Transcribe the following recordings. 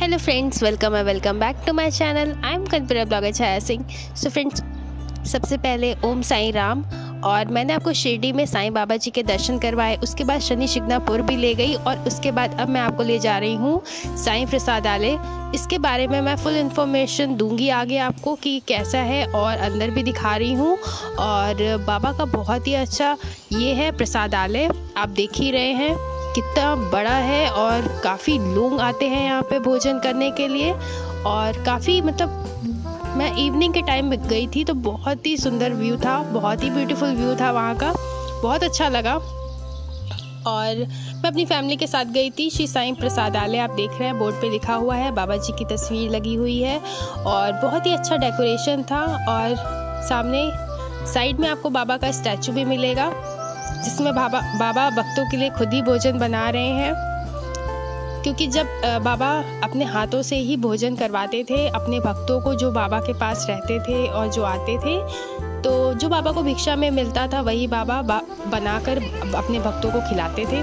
Hello friends welcome है welcome back to my channel I am कनपुरा blogger Chhaya Singh so friends सबसे पहले ओम साईं राम और मैंने आपको शिरडी में साईं बाबा जी के दर्शन करवाए, उसके बाद शनि शिग्नापुर भी ले गई और उसके बाद अब मैं आपको ले जा रही हूँ साईं प्रसादालय। इसके बारे में मैं फुल इन्फॉर्मेशन दूँगी आगे आपको कि कैसा है और अंदर भी दिखा रही हूँ और बाबा का बहुत ही अच्छा ये है प्रसाद प्रसादालय। आप देख ही रहे हैं। कितना बड़ा है और काफ़ी लोग आते हैं यहाँ पे भोजन करने के लिए। और काफ़ी मतलब मैं इवनिंग के टाइम में गई थी तो बहुत ही सुंदर व्यू था, बहुत ही ब्यूटीफुल व्यू था वहाँ का। बहुत अच्छा लगा। और मैं अपनी फैमिली के साथ गई थी, श्री साईं प्रसादालय, आप देख रहे हैं, बोर्ड पे लिखा हुआ है, बाबा जी की तस्वीर लगी हुई है। और बहुत ही अच्छा डेकोरेशन था और सामने साइड में आपको बाबा का स्टैचू भी मिलेगा। जिसमें बाबा बाबा भक्तों के लिए खुद ही भोजन बना रहे हैं। क्योंकि जब बाबा अपने हाथों से ही भोजन करवाते थे अपने भक्तों को जो बाबा के पास रहते थे और जो आते थे तो जो बाबा को भिक्षा में मिलता था वही बाबा बा, बनाकर अपने भक्तों को खिलाते थे।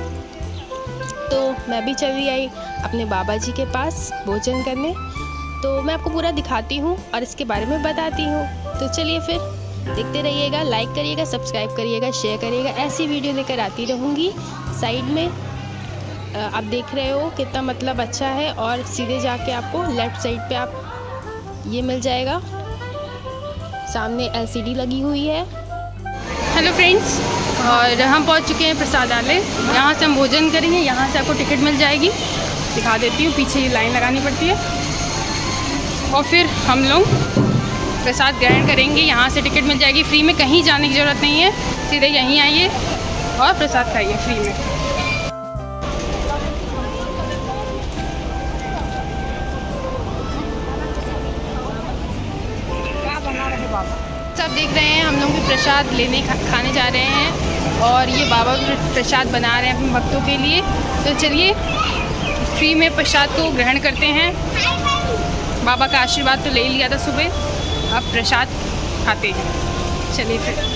तो मैं भी चली आई अपने बाबा जी के पास भोजन करने। तो मैं आपको पूरा दिखाती हूँ और इसके बारे में बताती हूँ। तो चलिए फिर। देखते रहिएगा लाइक करिएगा सब्सक्राइब करिएगा शेयर करिएगा। ऐसी वीडियो लेकर आती रहूँगी। साइड में आप देख रहे हो कितना मतलब अच्छा है और सीधे जाके आपको लेफ़्ट साइड पे आप ये मिल जाएगा। सामने एलसीडी लगी हुई है। हेलो फ्रेंड्स और हम पहुँच चुके हैं प्रसादालय। यहाँ से हम भोजन करेंगे, यहाँ से आपको टिकट मिल जाएगी। दिखा देती हूँ, पीछे लाइन लगानी पड़ती है। और फिर हम लोग प्रसाद ग्रहण करेंगे यहाँ से टिकट मिल जाएगी फ्री में कहीं जाने की ज़रूरत नहीं है सीधे यहीं आइए और प्रसाद खाइए फ्री में। सब देख रहे हैं हम लोग भी प्रसाद लेने खा, खाने जा रहे हैं और ये बाबा भी प्रसाद बना रहे हैं अपने भक्तों के लिए। तो चलिए फ्री में प्रसाद को ग्रहण करते हैं। बाबा का आशीर्वाद तो ले लिया था सुबह। अब प्रसाद खाते हैं। चलिए फिर।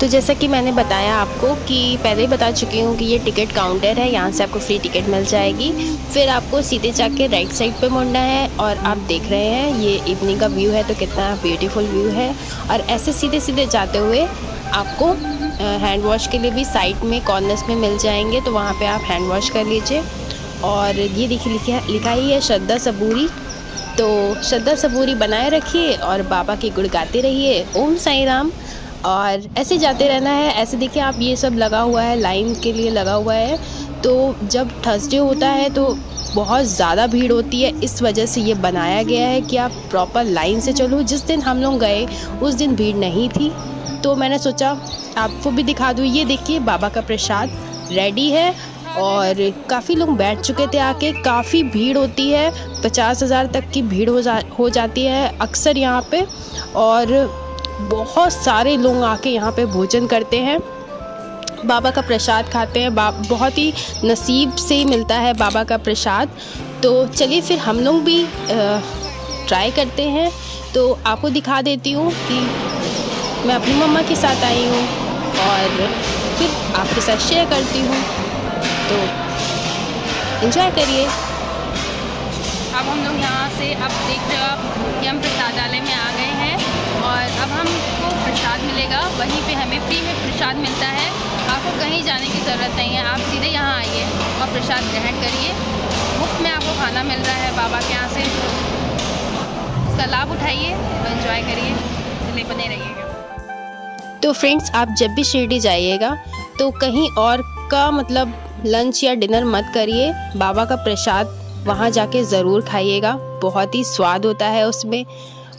तो जैसा कि मैंने बताया आपको कि पहले ही बता चुकी हूँ कि ये टिकट काउंटर है, यहाँ से आपको फ्री टिकट मिल जाएगी। फिर आपको सीधे जाके राइट साइड पे मुड़ना है और आप देख रहे हैं, ये इवनिंग का व्यू है तो कितना ब्यूटीफुल व्यू है। और ऐसे सीधे सीधे जाते हुए आपको हैंड वॉश के लिए भी साइड में कॉर्नर्स में मिल जाएँगे तो वहाँ पर आप हैंड वॉश कर लीजिए। और ये देखिए, लिखा लिखा ही है, श्रद्धा सबूरी। तो श्रद्धा सबूरी बनाए रखिए और बाबा की गुड़ गाते रहिए। ओम साई राम। और ऐसे जाते रहना है, ऐसे देखिए आप ये सब लगा हुआ है, लाइन के लिए लगा हुआ है। तो जब थर्सडे होता है तो बहुत ज़्यादा भीड़ होती है, इस वजह से ये बनाया गया है कि आप प्रॉपर लाइन से चलो। जिस दिन हम लोग गए, उस दिन भीड़ नहीं थी। तो मैंने सोचा, आपको भी दिखा दूँ। ये देखिए बाबा का प्रसाद रेडी है। और काफ़ी लोग बैठ चुके थे आके, काफ़ी भीड़ होती है, पचास हज़ार तक की भीड़ हो जा, हो जाती है अक्सर यहाँ पे, और बहुत सारे लोग आके यहाँ पे भोजन करते हैं। बाबा का प्रसाद खाते हैं बा बहुत ही नसीब से ही मिलता है बाबा का प्रसाद। तो चलिए फिर हम लोग भी ट्राई करते हैं। तो आपको दिखा देती हूँ कि मैं अपनी मम्मा के साथ आई हूँ और फिर आपके साथ शेयर करती हूँ। तो इन्जॉय करिए। अब हम लोग यहाँ से अब देख रहे हो आप कि हम प्रसादालय में आ गए हैं और अब हमको प्रसाद मिलेगा। वहीं पे हमें फ्री में प्रसाद मिलता है। आपको कहीं जाने की ज़रूरत नहीं है। आप सीधे यहाँ आइए और प्रसाद ग्रहण करिए। मुफ़्त में आपको खाना मिल रहा है बाबा के यहाँ से। इसका लाभ उठाइए और इन्जॉय करिए। चलिए बने रहिएगा। तो फ्रेंड्स आप जब भी शिरडी जाइएगा तो कहीं और का मतलब लंच या डिनर मत करिए। बाबा का प्रसाद वहाँ जाके ज़रूर खाइएगा। बहुत ही स्वाद होता है उसमें।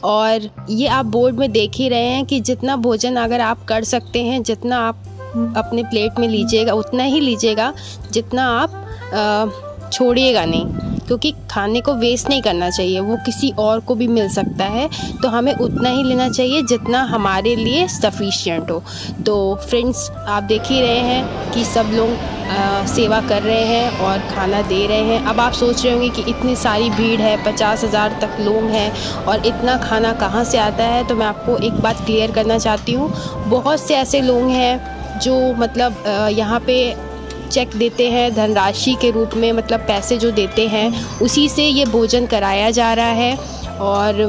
और ये आप बोर्ड में देख ही रहे हैं कि जितना भोजन अगर आप कर सकते हैं, जितना आप अपने प्लेट में लीजिएगा, उतना ही लीजिएगा, जितना आप छोड़िएगा नहीं। क्योंकि खाने को वेस्ट नहीं करना चाहिए, वो किसी और को भी मिल सकता है तो हमें उतना ही लेना चाहिए जितना हमारे लिए सफिशियंट हो। तो फ्रेंड्स आप देख ही रहे हैं कि सब लोग सेवा कर रहे हैं और खाना दे रहे हैं। अब आप सोच रहे होंगे कि इतनी सारी भीड़ है, पचास हज़ार तक लोग हैं और इतना खाना कहाँ से आता है? तो मैं आपको एक बात क्लियर करना चाहती हूँ। बहुत से ऐसे लोग हैं जो मतलब यहाँ पे चेक देते हैं, धनराशि के रूप में मतलब पैसे जो देते हैं, उसी से ये भोजन कराया जा रहा है और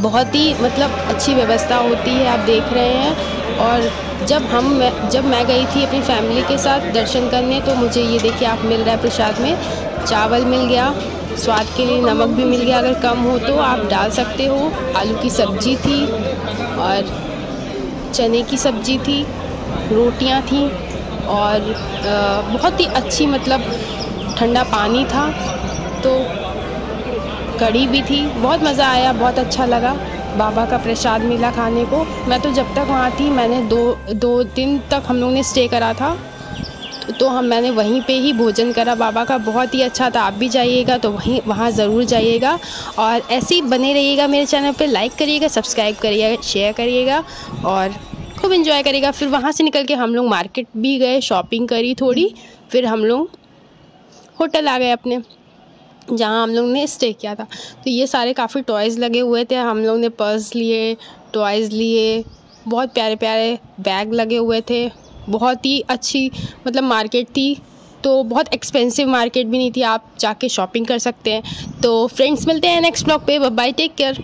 बहुत ही मतलब अच्छी व्यवस्था होती है, आप देख रहे हैं। और जब हम, जब मैं गई थी अपनी फैमिली के साथ दर्शन करने तो मुझे ये देखिए आप मिल रहा है प्रसाद में, चावल मिल गया, स्वाद के लिए नमक भी मिल गया, अगर कम हो तो आप डाल सकते हो। आलू की सब्ज़ी थी और चने की सब्ज़ी थी, रोटियाँ थी और बहुत ही अच्छी मतलब ठंडा पानी था तो कड़ी भी थी। बहुत मज़ा आया, बहुत अच्छा लगा। बाबा का प्रसाद मिला खाने को। मैं तो जब तक वहाँ थी, मैंने दो दो दिन तक हम लोग ने स्टे करा था। तो हम, मैंने वहीं पे ही भोजन करा। बाबा का बहुत ही अच्छा था। आप भी जाइएगा तो वहीं, वहाँ ज़रूर जाइएगा। और ऐसे ही बने रहिएगा मेरे चैनल पे। लाइक करिएगा सब्सक्राइब करिएगा शेयर करिएगा। और खूब इन्जॉय करेगा। फिर वहाँ से निकल के हम लोग मार्केट भी गए शॉपिंग करी थोड़ी। फिर हम लोग होटल आ गए अपने, जहाँ हम लोग ने स्टे किया था। तो ये सारे काफ़ी टॉयज़ लगे हुए थे। हम लोग ने पर्स लिए टॉयज़ लिए, बहुत प्यारे प्यारे बैग लगे हुए थे। बहुत ही अच्छी मतलब मार्केट थी। तो बहुत एक्सपेंसिव मार्केट भी नहीं थी। आप जाके शॉपिंग कर सकते हैं। तो फ्रेंड्स मिलते हैं नेक्स्ट ब्लॉग पे। Bye take care